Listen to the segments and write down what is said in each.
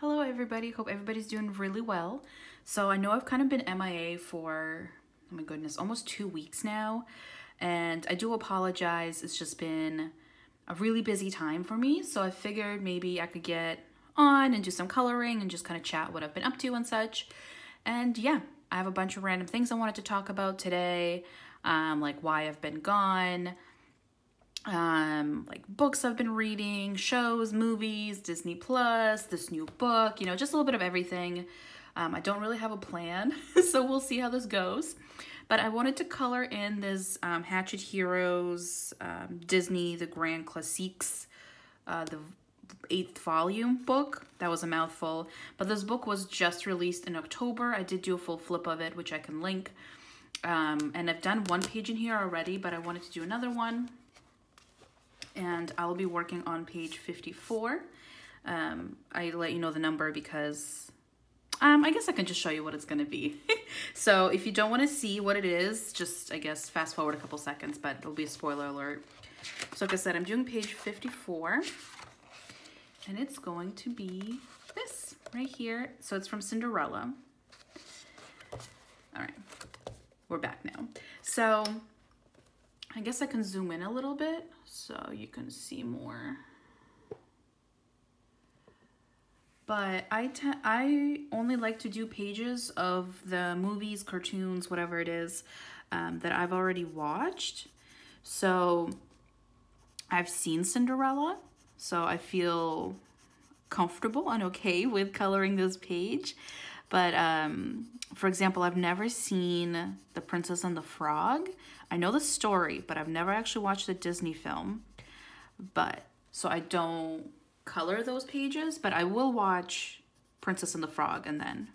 Hello everybody, hope everybody's doing really well. So I know I've kind of been MIA for, oh my goodness, almost two weeks now. And I do apologize, it's just been a really busy time for me. So I figured maybe I could get on and do some coloring and just kind of chat what I've been up to and such. And yeah, I have a bunch of random things I wanted to talk about today, um, like why I've been gone, um like books I've been reading, shows, movies, Disney Plus, this new book, you know, just a little bit of everything. Um, I don't really have a plan, so we'll see how this goes. But I wanted to color in this um, Hachette Heroes um, Disney The Grand Classiques, uh, the eighth volume book. That was a mouthful. But this book was just released in October. I did do a full flip of it, which I can link. Um, and I've done one page in here already, but I wanted to do another one and I'll be working on page 54. Um, I let you know the number because um, I guess I can just show you what it's going to be. so if you don't want to see what it is, just, I guess, fast forward a couple seconds, but it'll be a spoiler alert. So like I said, I'm doing page 54, and it's going to be this right here. So it's from Cinderella. All right, we're back now. So I guess I can zoom in a little bit so you can see more. But I, I only like to do pages of the movies, cartoons, whatever it is um, that I've already watched. So I've seen Cinderella, so I feel comfortable and okay with coloring this page. But um, for example, I've never seen The Princess and the Frog. I know the story, but I've never actually watched the Disney film. But so I don't color those pages, but I will watch Princess and the Frog and then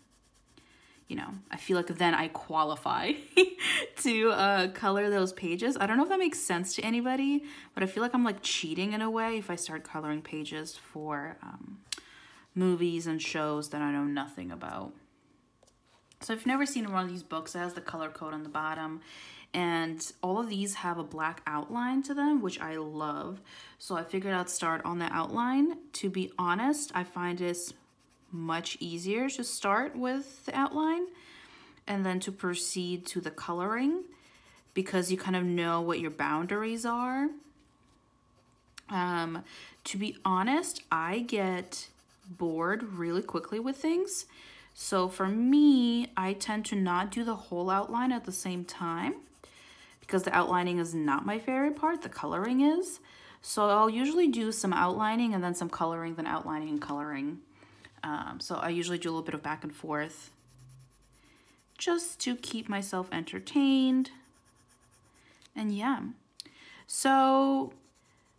you know, I feel like then I qualify to uh, color those pages. I don't know if that makes sense to anybody, but I feel like I'm like cheating in a way if I start coloring pages for um, movies and shows that I know nothing about. So if you've never seen one of these books, it has the color code on the bottom. And all of these have a black outline to them, which I love. So I figured I'd start on the outline. To be honest, I find it's much easier to start with the outline and then to proceed to the coloring because you kind of know what your boundaries are. Um, to be honest, I get bored really quickly with things. So for me, I tend to not do the whole outline at the same time because the outlining is not my favorite part, the coloring is. So I'll usually do some outlining and then some coloring, then outlining and coloring. Um, so I usually do a little bit of back and forth just to keep myself entertained. And yeah, so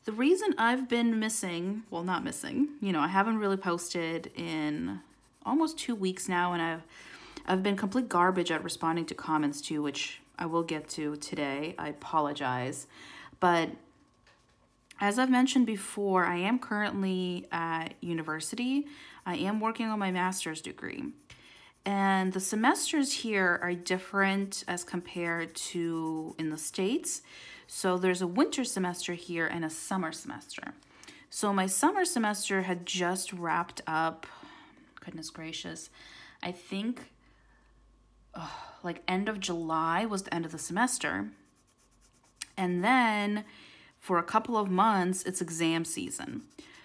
the reason I've been missing, well, not missing, you know, I haven't really posted in almost two weeks now, and I've I've been complete garbage at responding to comments too, which I will get to today. I apologize. But as I've mentioned before, I am currently at university. I am working on my master's degree. And the semesters here are different as compared to in the States. So there's a winter semester here and a summer semester. So my summer semester had just wrapped up goodness gracious. I think oh, like end of July was the end of the semester. And then for a couple of months, it's exam season.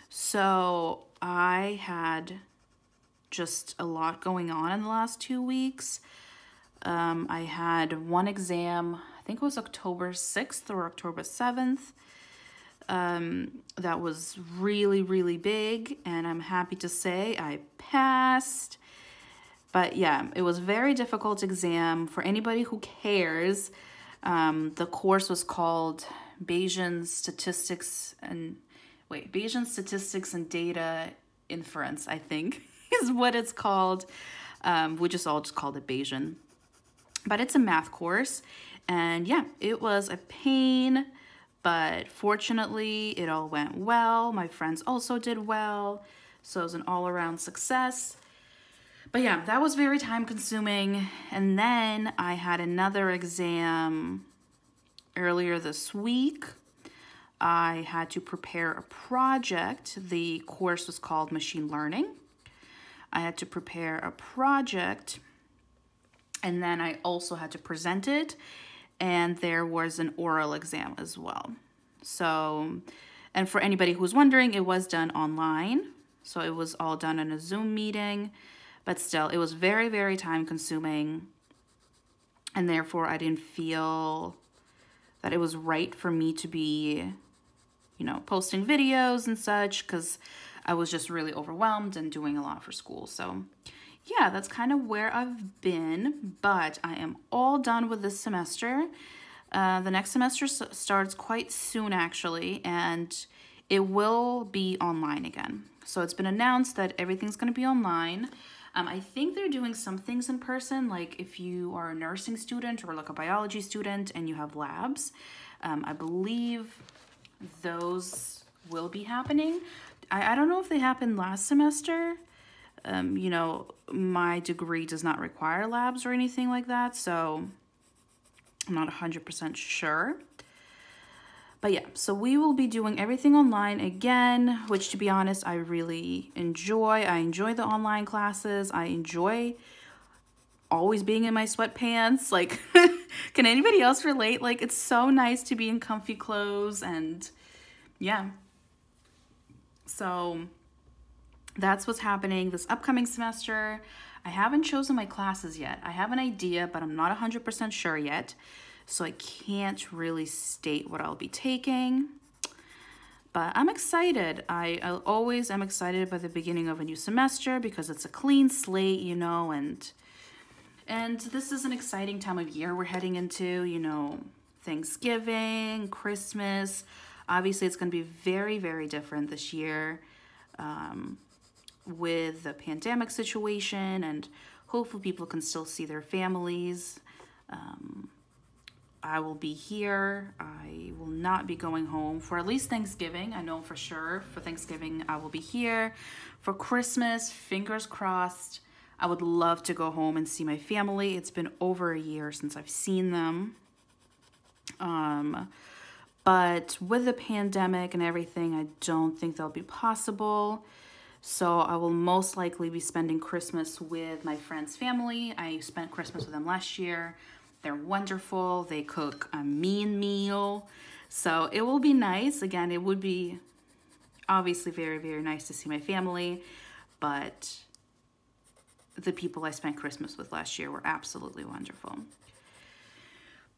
So I had just a lot going on in the last two weeks. Um, I had one exam, I think it was October 6th or October 7th um, that was really, really big, and I'm happy to say I passed. But yeah, it was very difficult exam. For anybody who cares, um, the course was called Bayesian Statistics and, wait, Bayesian Statistics and Data Inference, I think, is what it's called. Um, we just all just called it Bayesian. But it's a math course, and yeah, it was a pain but fortunately, it all went well. My friends also did well. So it was an all around success. But yeah, that was very time consuming. And then I had another exam earlier this week. I had to prepare a project. The course was called Machine Learning. I had to prepare a project and then I also had to present it and there was an oral exam as well. So, and for anybody who's wondering, it was done online. So it was all done in a Zoom meeting, but still, it was very, very time consuming. And therefore, I didn't feel that it was right for me to be, you know, posting videos and such because I was just really overwhelmed and doing a lot for school. So, yeah, that's kind of where I've been, but I am all done with this semester. Uh, the next semester starts quite soon, actually, and it will be online again. So it's been announced that everything's going to be online. Um, I think they're doing some things in person, like if you are a nursing student or like a biology student and you have labs. Um, I believe those will be happening. I, I don't know if they happened last semester. Um, you know, my degree does not require labs or anything like that, so I'm not 100% sure. But yeah, so we will be doing everything online again, which to be honest, I really enjoy. I enjoy the online classes. I enjoy always being in my sweatpants. Like, can anybody else relate? Like, it's so nice to be in comfy clothes and yeah. So that's what's happening this upcoming semester. I haven't chosen my classes yet. I have an idea, but I'm not 100% sure yet so I can't really state what I'll be taking. But I'm excited. I, I always am excited by the beginning of a new semester because it's a clean slate, you know, and and this is an exciting time of year we're heading into, you know, Thanksgiving, Christmas. Obviously, it's going to be very, very different this year um, with the pandemic situation, and hopefully, people can still see their families. Um, I will be here. I will not be going home for at least Thanksgiving. I know for sure for Thanksgiving I will be here. For Christmas, fingers crossed, I would love to go home and see my family. It's been over a year since I've seen them. Um, but with the pandemic and everything, I don't think that'll be possible. So I will most likely be spending Christmas with my friend's family. I spent Christmas with them last year. They're wonderful. They cook a mean meal. So it will be nice. Again, it would be obviously very, very nice to see my family, but the people I spent Christmas with last year were absolutely wonderful.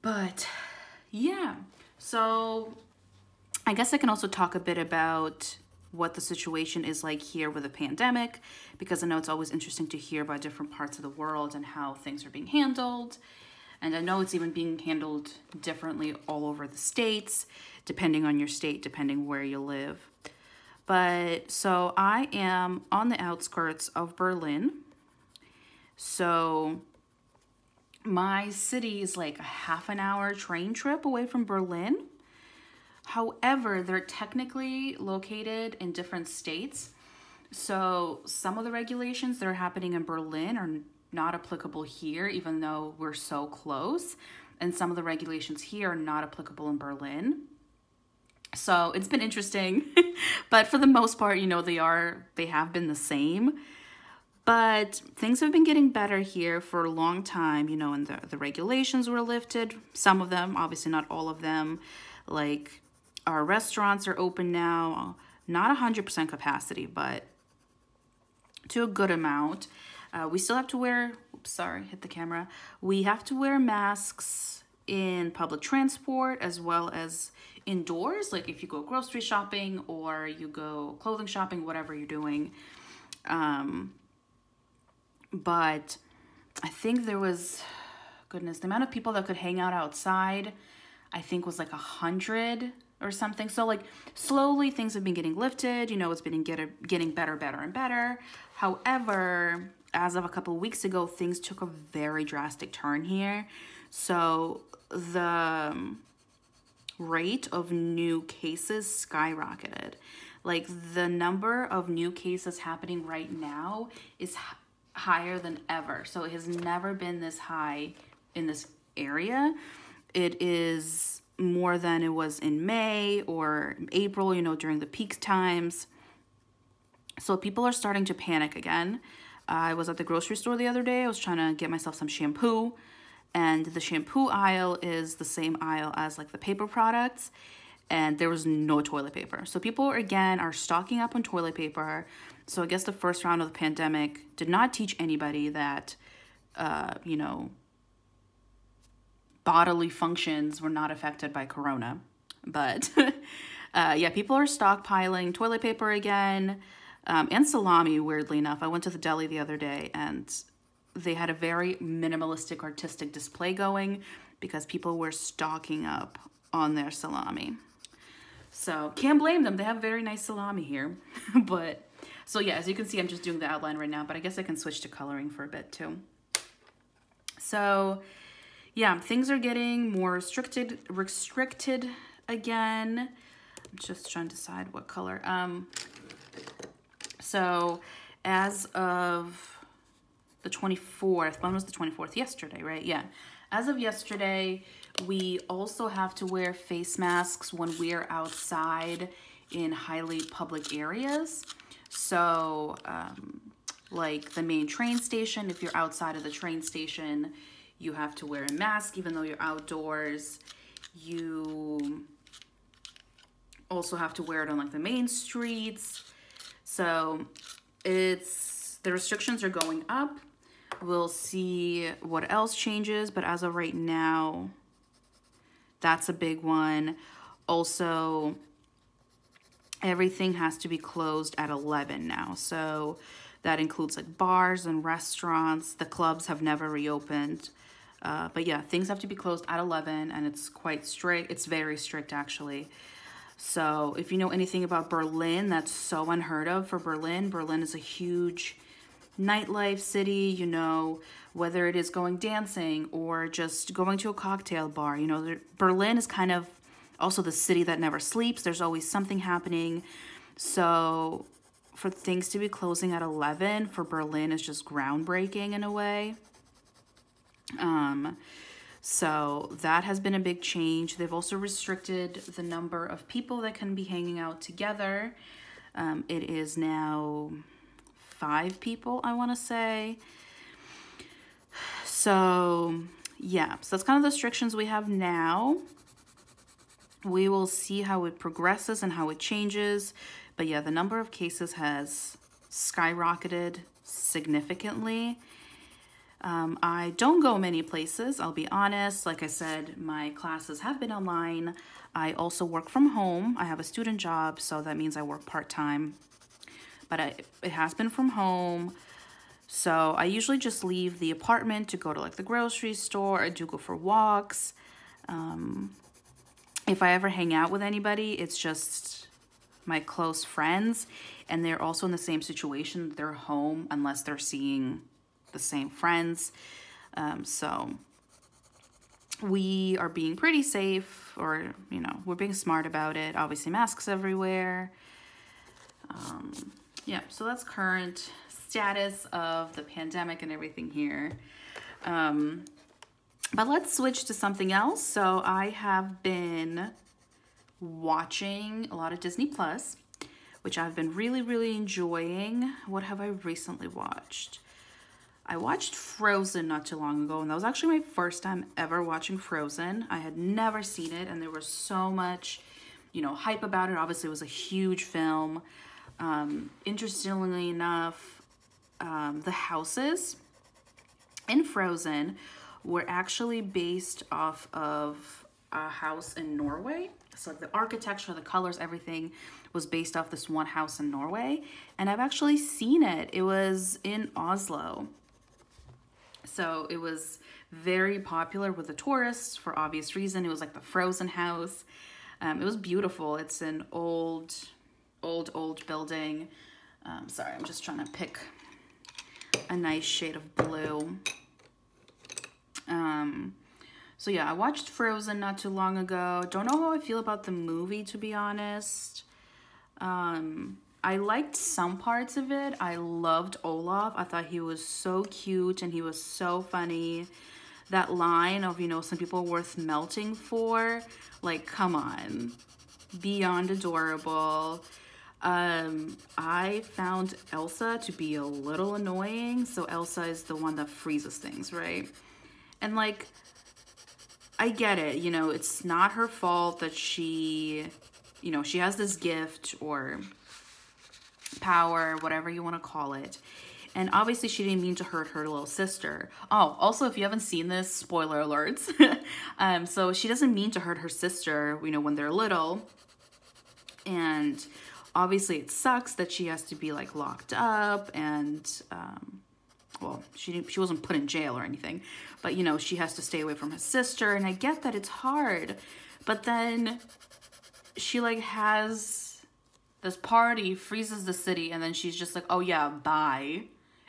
But yeah, so I guess I can also talk a bit about what the situation is like here with the pandemic because I know it's always interesting to hear about different parts of the world and how things are being handled and I know it's even being handled differently all over the states, depending on your state, depending where you live. But so I am on the outskirts of Berlin. So my city is like a half an hour train trip away from Berlin. However, they're technically located in different states. So some of the regulations that are happening in Berlin are not applicable here, even though we're so close. And some of the regulations here are not applicable in Berlin. So it's been interesting, but for the most part, you know, they are, they have been the same. But things have been getting better here for a long time, you know, and the, the regulations were lifted. Some of them, obviously not all of them. Like our restaurants are open now, not 100% capacity, but to a good amount. Uh, we still have to wear, oops, sorry, hit the camera. We have to wear masks in public transport as well as indoors, like if you go grocery shopping or you go clothing shopping, whatever you're doing. Um, but I think there was, goodness, the amount of people that could hang out outside, I think was like a hundred or something. So like slowly things have been getting lifted, you know, it's been get, getting better, better and better. However, as of a couple of weeks ago, things took a very drastic turn here. So the um, rate of new cases skyrocketed. Like the number of new cases happening right now is higher than ever. So it has never been this high in this area. It is more than it was in May or April, you know, during the peak times. So people are starting to panic again. I was at the grocery store the other day. I was trying to get myself some shampoo and the shampoo aisle is the same aisle as like the paper products and there was no toilet paper. So people again are stocking up on toilet paper. So I guess the first round of the pandemic did not teach anybody that uh, you know bodily functions were not affected by corona. But uh, yeah, people are stockpiling toilet paper again um, and salami, weirdly enough. I went to the deli the other day and they had a very minimalistic artistic display going because people were stocking up on their salami. So can't blame them. They have very nice salami here. but so yeah, as you can see, I'm just doing the outline right now, but I guess I can switch to coloring for a bit too. So yeah, things are getting more restricted, restricted again. I'm just trying to decide what color. Um, so as of the 24th, when was the 24th? Yesterday, right? Yeah. As of yesterday, we also have to wear face masks when we're outside in highly public areas. So, um, like the main train station, if you're outside of the train station, you have to wear a mask even though you're outdoors. You also have to wear it on like the main streets. So it's, the restrictions are going up. We'll see what else changes, but as of right now, that's a big one. Also, everything has to be closed at 11 now. So that includes like bars and restaurants. The clubs have never reopened. Uh, but yeah, things have to be closed at 11 and it's quite strict. It's very strict actually. So if you know anything about Berlin, that's so unheard of for Berlin. Berlin is a huge nightlife city, you know, whether it is going dancing or just going to a cocktail bar. You know, Berlin is kind of also the city that never sleeps. There's always something happening. So for things to be closing at 11 for Berlin is just groundbreaking in a way. Um, so that has been a big change. They've also restricted the number of people that can be hanging out together. Um, it is now five people, I want to say. So, yeah, so that's kind of the restrictions we have now. We will see how it progresses and how it changes. But yeah, the number of cases has skyrocketed significantly. Um, I don't go many places, I'll be honest. Like I said, my classes have been online. I also work from home. I have a student job, so that means I work part-time but I, it has been from home. So I usually just leave the apartment to go to like the grocery store. I do go for walks. Um, if I ever hang out with anybody, it's just my close friends. And they're also in the same situation. They're home unless they're seeing the same friends. Um, so we are being pretty safe or, you know, we're being smart about it. Obviously masks everywhere. Um, yeah, so that's current status of the pandemic and everything here. Um, but let's switch to something else. So I have been watching a lot of Disney Plus, which I've been really, really enjoying. What have I recently watched? I watched Frozen not too long ago, and that was actually my first time ever watching Frozen. I had never seen it, and there was so much, you know, hype about it. Obviously, it was a huge film. Um, interestingly enough, um, the houses in Frozen were actually based off of a house in Norway. So the architecture, the colors, everything was based off this one house in Norway. And I've actually seen it. It was in Oslo. So it was very popular with the tourists for obvious reason. It was like the frozen house. Um, it was beautiful. It's an old old, old building. Um, sorry, I'm just trying to pick a nice shade of blue. Um, so yeah, I watched Frozen not too long ago. Don't know how I feel about the movie, to be honest. Um, I liked some parts of it. I loved Olaf. I thought he was so cute and he was so funny. That line of, you know, some people worth melting for, like, come on. Beyond adorable. Um, I found Elsa to be a little annoying. So Elsa is the one that freezes things, right? And like, I get it. You know, it's not her fault that she, you know, she has this gift or power, whatever you want to call it. And obviously, she didn't mean to hurt her little sister. Oh, also, if you haven't seen this, spoiler alerts. um, so she doesn't mean to hurt her sister, you know, when they're little. And obviously, it sucks that she has to be like locked up and, um, well, she she wasn't put in jail or anything, but you know, she has to stay away from her sister. And I get that it's hard, but then she like has this party, freezes the city, and then she's just like, oh yeah, bye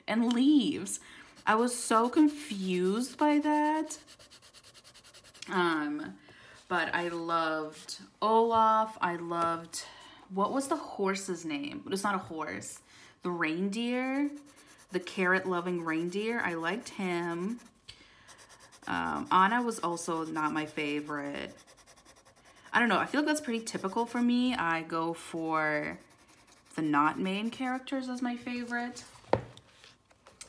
and leaves. I was so confused by that. Um, but I loved Olaf. I loved, what was the horse's name? It's not a horse. The reindeer, the carrot loving reindeer. I liked him. Um, Anna was also not my favorite. I don't know. I feel like that's pretty typical for me. I go for the not main characters as my favorite.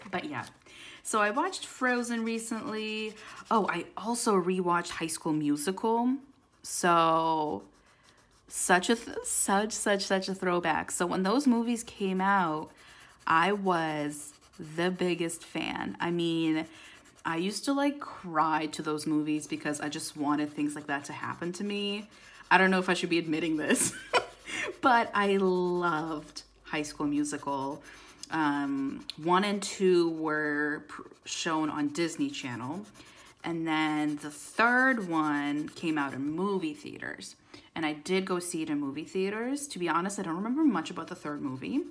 But yeah. So I watched Frozen recently. Oh, I also rewatched High School Musical. So such a such such such a throwback. So when those movies came out, I was the biggest fan. I mean, I used to like cry to those movies because I just wanted things like that to happen to me. I don't know if I should be admitting this, but I loved High School Musical. Um, one and two were shown on Disney Channel. And then the third one came out in movie theaters. And I did go see it in movie theaters. To be honest, I don't remember much about the third movie.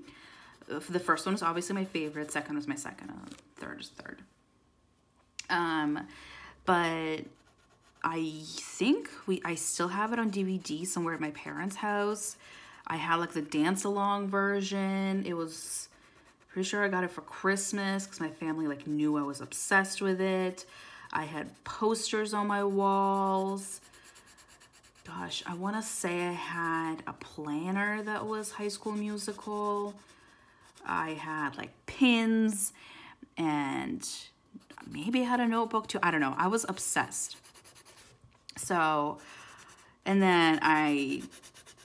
The first one was obviously my favorite. Second was my second. Uh, third is third. Um, but I think we I still have it on DVD somewhere at my parents' house. I had like the dance along version. It was Pretty sure I got it for Christmas because my family like knew I was obsessed with it. I had posters on my walls. Gosh, I want to say I had a planner that was High School Musical. I had like pins and maybe had a notebook too. I don't know. I was obsessed. So, and then I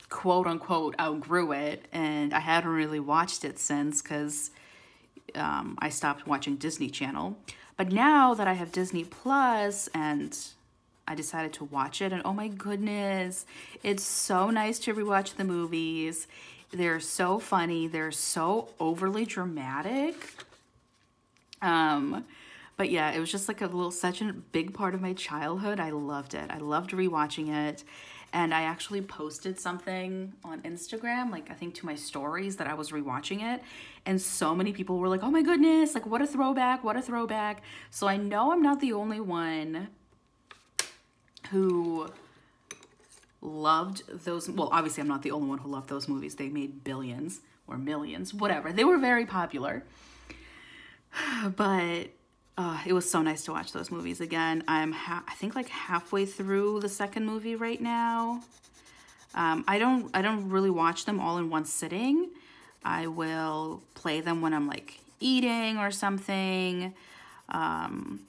quote unquote outgrew it and I hadn't really watched it since because um, I stopped watching Disney Channel. But now that I have Disney Plus and I decided to watch it, and oh my goodness, it's so nice to rewatch the movies. They're so funny, they're so overly dramatic. Um, but yeah, it was just like a little, such a big part of my childhood. I loved it. I loved rewatching it. And I actually posted something on Instagram, like I think to my stories that I was rewatching it. And so many people were like, oh my goodness, like what a throwback, what a throwback. So I know I'm not the only one who loved those. Well, obviously, I'm not the only one who loved those movies. They made billions or millions, whatever. They were very popular. But uh, it was so nice to watch those movies again. I'm I think like halfway through the second movie right now. Um, I don't I don't really watch them all in one sitting. I will play them when I'm like eating or something. Um,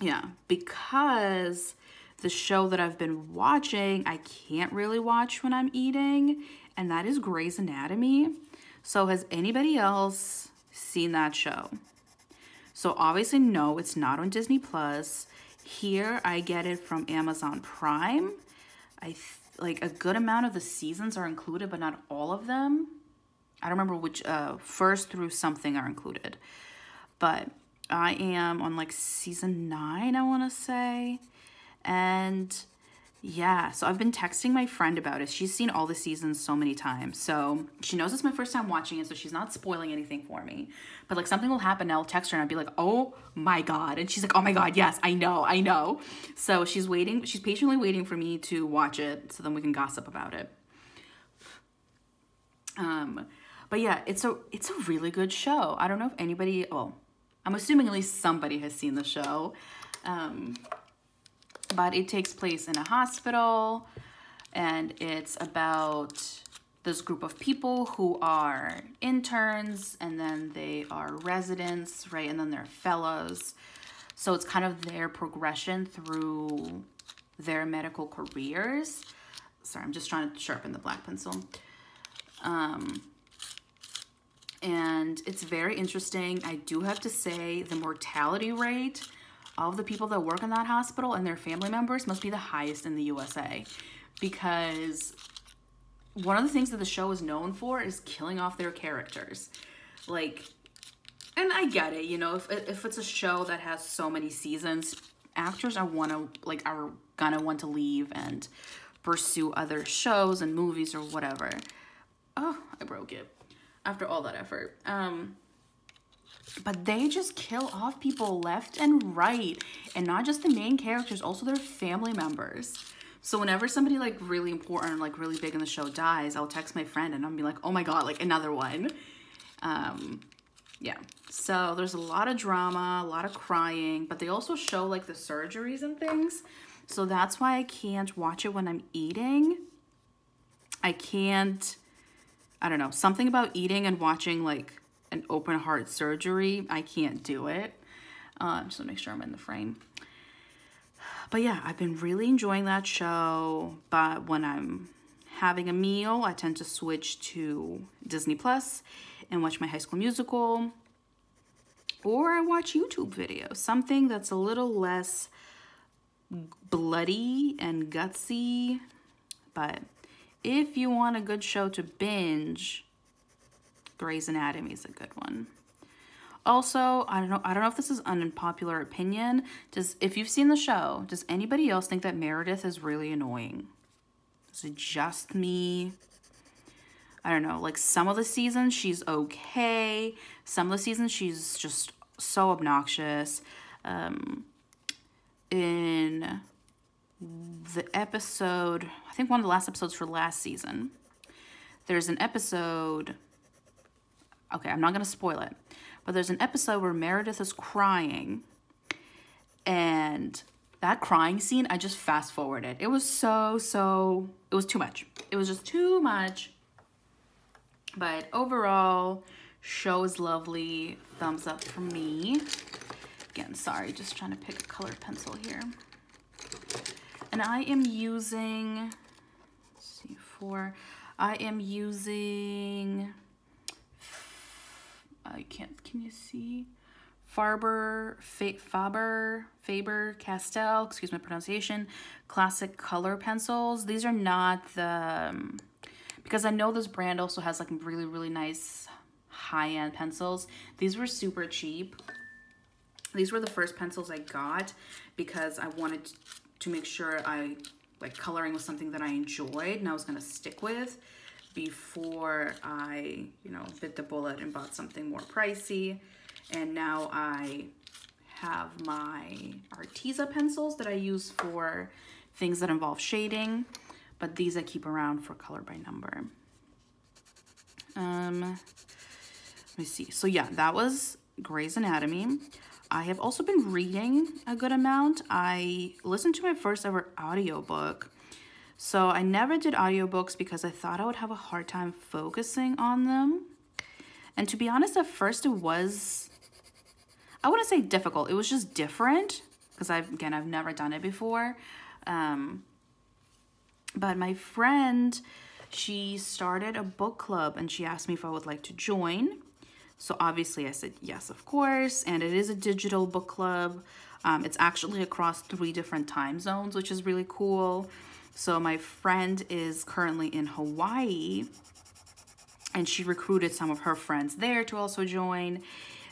yeah, because the show that I've been watching, I can't really watch when I'm eating, and that is Grey's Anatomy. So has anybody else seen that show? So obviously, no, it's not on Disney Plus. Here, I get it from Amazon Prime. I like a good amount of the seasons are included, but not all of them. I don't remember which uh, first through something are included, but I am on like season nine, I want to say, and yeah, so I've been texting my friend about it. She's seen all the seasons so many times. So she knows it's my first time watching it, so she's not spoiling anything for me. But like something will happen, I'll text her and I'll be like, oh my God. And she's like, oh my God, yes, I know, I know. So she's waiting, she's patiently waiting for me to watch it so then we can gossip about it. Um, but yeah, it's a it's a really good show. I don't know if anybody, well, I'm assuming at least somebody has seen the show. Um, but it takes place in a hospital and it's about this group of people who are interns and then they are residents, right? And then they're fellows. So it's kind of their progression through their medical careers. Sorry, I'm just trying to sharpen the black pencil. Um, and it's very interesting. I do have to say the mortality rate of the people that work in that hospital and their family members must be the highest in the USA because one of the things that the show is known for is killing off their characters. Like, and I get it, you know, if, if it's a show that has so many seasons, actors are wanna like are gonna want to leave and pursue other shows and movies or whatever. Oh, I broke it after all that effort. Um, but they just kill off people left and right, and not just the main characters, also their family members. So whenever somebody like really important, like really big in the show dies, I'll text my friend and I'll be like, "Oh my god, like another one." Um, yeah. So there's a lot of drama, a lot of crying, but they also show like the surgeries and things. So that's why I can't watch it when I'm eating. I can't I don't know, something about eating and watching like an open heart surgery, I can't do it. Uh, just to make sure I'm in the frame. But yeah, I've been really enjoying that show. But when I'm having a meal, I tend to switch to Disney Plus and watch my High School Musical. Or I watch YouTube videos, something that's a little less bloody and gutsy. But if you want a good show to binge, Grey's Anatomy is a good one. Also, I don't know. I don't know if this is an unpopular opinion. Does if you've seen the show, does anybody else think that Meredith is really annoying? Is it just me? I don't know. Like some of the seasons, she's okay. Some of the seasons, she's just so obnoxious. Um, in the episode, I think one of the last episodes for last season, there's an episode. Okay, I'm not going to spoil it, but there's an episode where Meredith is crying, and that crying scene, I just fast forwarded. It was so, so, it was too much. It was just too much. But overall, show is lovely. Thumbs up for me. Again, sorry, just trying to pick a colored pencil here. And I am using, see, four. I am using, I can't, can you see? Farber, Faber, Faber Castell, excuse my pronunciation, classic color pencils. These are not the, um, because I know this brand also has like really, really nice high-end pencils. These were super cheap. These were the first pencils I got because I wanted to make sure I, like coloring was something that I enjoyed and I was gonna stick with before I, you know, bit the bullet and bought something more pricey. And now I have my Arteza pencils that I use for things that involve shading, but these I keep around for color by number. Um, let me see. So yeah, that was Grey's Anatomy. I have also been reading a good amount. I listened to my first ever audiobook. So I never did audiobooks because I thought I would have a hard time focusing on them. And to be honest, at first it was, I wouldn't say difficult. It was just different because I've, again, I've never done it before. Um, but my friend, she started a book club and she asked me if I would like to join. So obviously I said yes, of course. And it is a digital book club. Um, it's actually across three different time zones, which is really cool. So my friend is currently in Hawaii and she recruited some of her friends there to also join.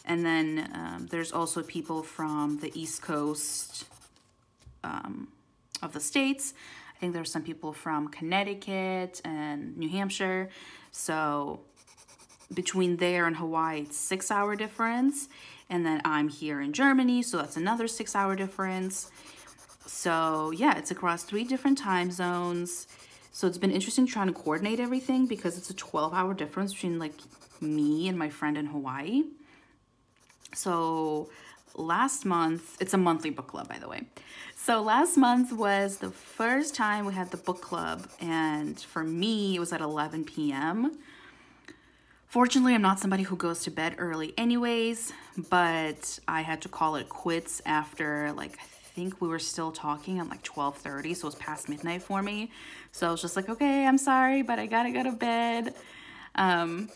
And then um, there's also people from the East Coast um, of the States. I think there's some people from Connecticut and New Hampshire. So between there and Hawaii, it's six hour difference. And then I'm here in Germany, so that's another six hour difference. So yeah, it's across three different time zones. So it's been interesting trying to coordinate everything because it's a 12 hour difference between like me and my friend in Hawaii. So last month, it's a monthly book club, by the way. so last month was the first time we had the book club, and for me, it was at 11 p.m. Fortunately, I'm not somebody who goes to bed early anyways, but I had to call it quits after like think we were still talking at like 12:30, so it was past midnight for me. So I was just like, "Okay, I'm sorry, but I got to go to bed." Um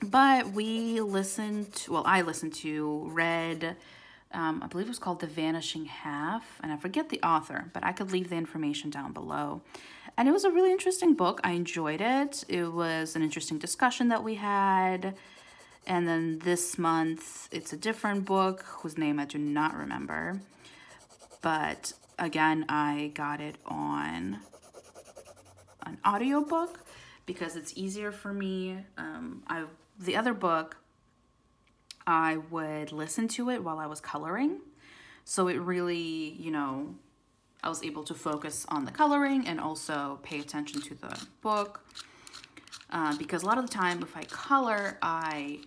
but we listened to, well, I listened to, read um, I believe it was called The Vanishing Half, and I forget the author, but I could leave the information down below. And it was a really interesting book. I enjoyed it. It was an interesting discussion that we had. And then this month, it's a different book whose name I do not remember. But again, I got it on an audiobook because it's easier for me. Um, I the other book I would listen to it while I was coloring. So it really, you know, I was able to focus on the coloring and also pay attention to the book. Uh, because a lot of the time, if I color, I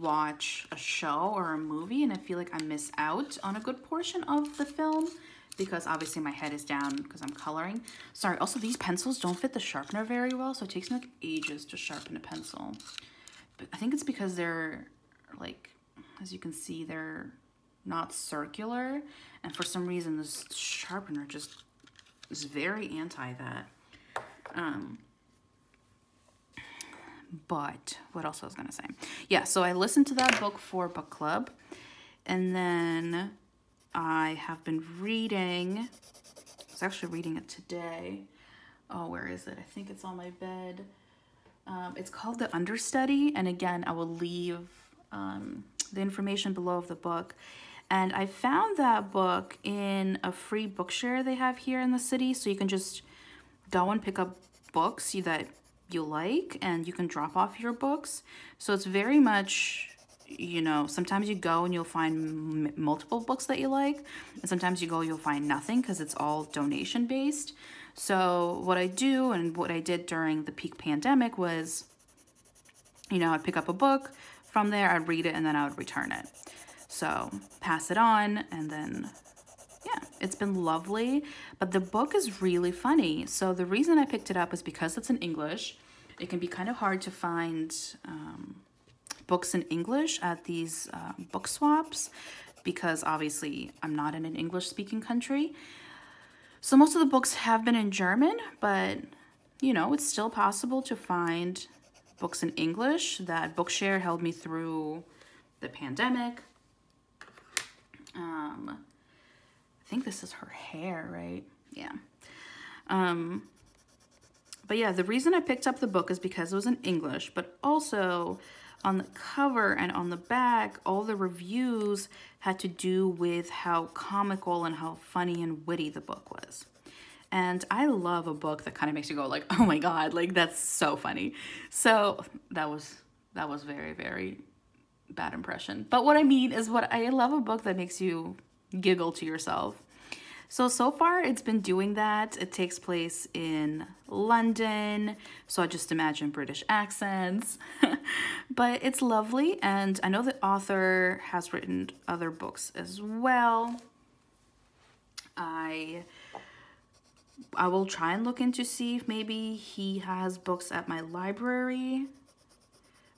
watch a show or a movie and I feel like I miss out on a good portion of the film because obviously my head is down because I'm coloring. Sorry, also these pencils don't fit the sharpener very well, so it takes me like ages to sharpen a pencil. But I think it's because they're like, as you can see, they're not circular. And for some reason, this sharpener just is very anti that. Um, but what else I was gonna say? Yeah, so I listened to that book for book club, and then I have been reading. I was actually reading it today. Oh, where is it? I think it's on my bed. Um, it's called The Understudy, and again, I will leave um, the information below of the book. And I found that book in a free bookshare they have here in the city. So you can just go and pick up books that you like and you can drop off your books. So it's very much, you know, sometimes you go and you'll find multiple books that you like. And sometimes you go, you'll find nothing because it's all donation based. So what I do and what I did during the peak pandemic was, you know, I'd pick up a book, from there, I'd read it and then I would return it. So pass it on and then it's been lovely. But the book is really funny. So the reason I picked it up is because it's in English. It can be kind of hard to find um, books in English at these uh, book swaps because obviously I'm not in an English speaking country. So most of the books have been in German, but you know, it's still possible to find books in English that Bookshare held me through the pandemic. Um, I think this is her hair, right? Yeah. Um, but yeah, the reason I picked up the book is because it was in English, but also on the cover and on the back, all the reviews had to do with how comical and how funny and witty the book was. And I love a book that kind of makes you go like, oh my God, like that's so funny. So that was, that was very, very bad impression. But what I mean is what I love a book that makes you giggle to yourself. So, so far it's been doing that. It takes place in London. So I just imagine British accents. but it's lovely. And I know the author has written other books as well. I I will try and look into see if maybe he has books at my library.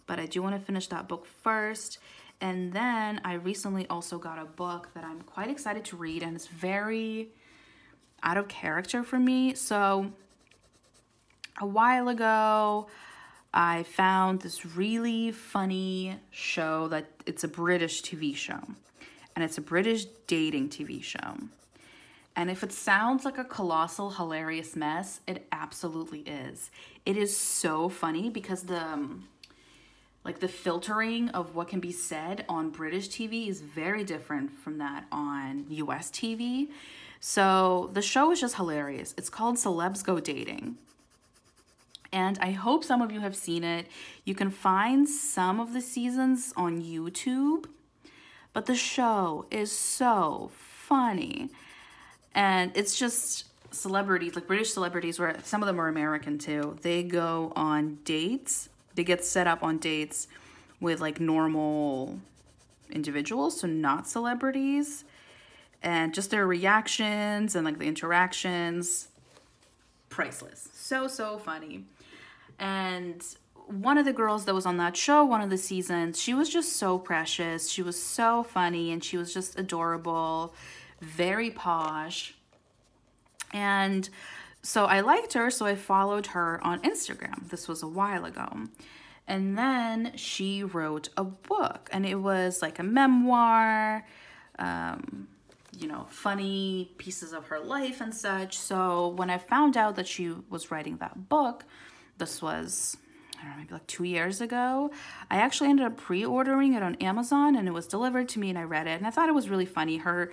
But I do want to finish that book first. And then I recently also got a book that I'm quite excited to read and it's very out of character for me. So a while ago, I found this really funny show that it's a British TV show and it's a British dating TV show. And if it sounds like a colossal, hilarious mess, it absolutely is. It is so funny because the um, like the filtering of what can be said on British TV is very different from that on US TV. So the show is just hilarious. It's called Celebs Go Dating. And I hope some of you have seen it. You can find some of the seasons on YouTube, but the show is so funny. And it's just celebrities, like British celebrities, where some of them are American too. They go on dates. They get set up on dates with like normal individuals, so not celebrities. and just their reactions and like the interactions. Priceless. So so funny. And one of the girls that was on that show one of the seasons she was just so precious. She was so funny and she was just adorable very posh. And so I liked her, so I followed her on Instagram. This was a while ago. And then she wrote a book, and it was like a memoir, um, you know, funny pieces of her life and such. So when I found out that she was writing that book, this was, I don't know, maybe like two years ago, I actually ended up pre ordering it on Amazon and it was delivered to me and I read it. And I thought it was really funny. Her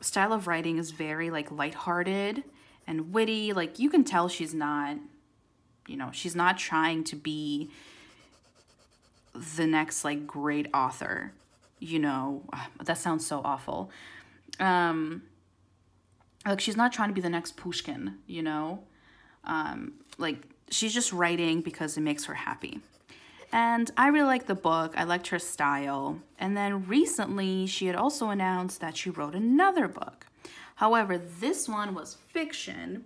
style of writing is very like lighthearted and witty. Like you can tell she's not, you know, she's not trying to be the next like great author. You know, that sounds so awful. Um like she's not trying to be the next Pushkin, you know? Um like she's just writing because it makes her happy. And I really liked the book. I liked her style. And then recently, she had also announced that she wrote another book. However, this one was fiction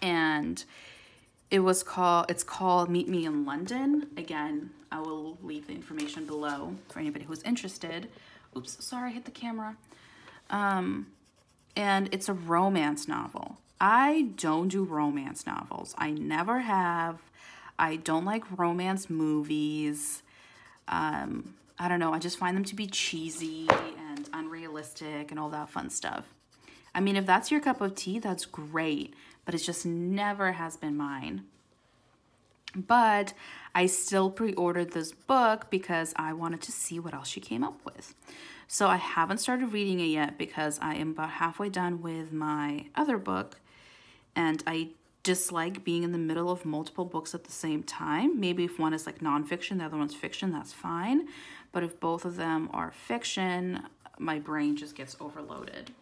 and it was called it's called Meet Me in London. Again, I will leave the information below for anybody who's interested. Oops, sorry, I hit the camera. Um, and it's a romance novel. I don't do romance novels. I never have. I don't like romance movies. Um, I don't know. I just find them to be cheesy and unrealistic and all that fun stuff. I mean, if that's your cup of tea, that's great, but it just never has been mine. But I still pre ordered this book because I wanted to see what else she came up with. So I haven't started reading it yet because I am about halfway done with my other book and I dislike being in the middle of multiple books at the same time. Maybe if one is like nonfiction, the other one's fiction, that's fine. But if both of them are fiction, my brain just gets overloaded.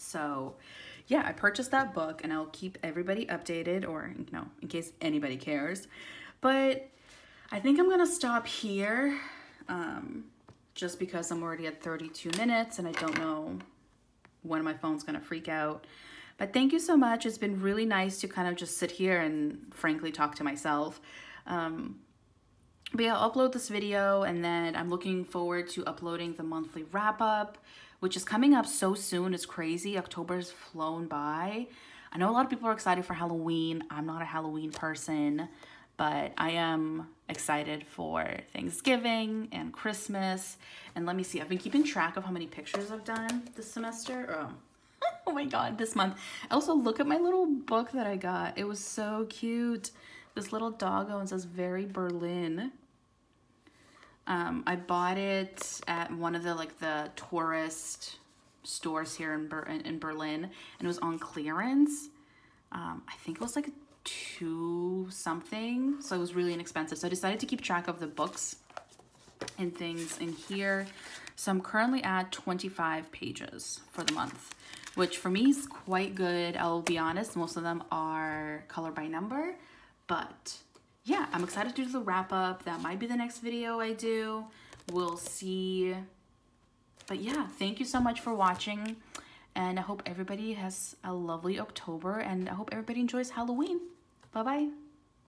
So yeah, I purchased that book and I'll keep everybody updated or, you know, in case anybody cares. But I think I'm going to stop here um, just because I'm already at 32 minutes and I don't know when my phone's going to freak out. But thank you so much. It's been really nice to kind of just sit here and frankly talk to myself. Um, but yeah, I'll upload this video and then I'm looking forward to uploading the monthly wrap up which is coming up so soon. It's crazy. October's flown by. I know a lot of people are excited for Halloween. I'm not a Halloween person, but I am excited for Thanksgiving and Christmas. And let me see, I've been keeping track of how many pictures I've done this semester. Oh, oh my God, this month. Also, look at my little book that I got. It was so cute. This little doggo and says very Berlin. Um, I bought it at one of the like the tourist stores here in, Ber in Berlin and it was on clearance. Um, I think it was like two something. So it was really inexpensive. So I decided to keep track of the books and things in here. So I'm currently at 25 pages for the month, which for me is quite good. I'll be honest, most of them are color by number, but yeah, I'm excited to do the wrap up. That might be the next video I do. We'll see. But yeah, thank you so much for watching. And I hope everybody has a lovely October and I hope everybody enjoys Halloween. Bye-bye.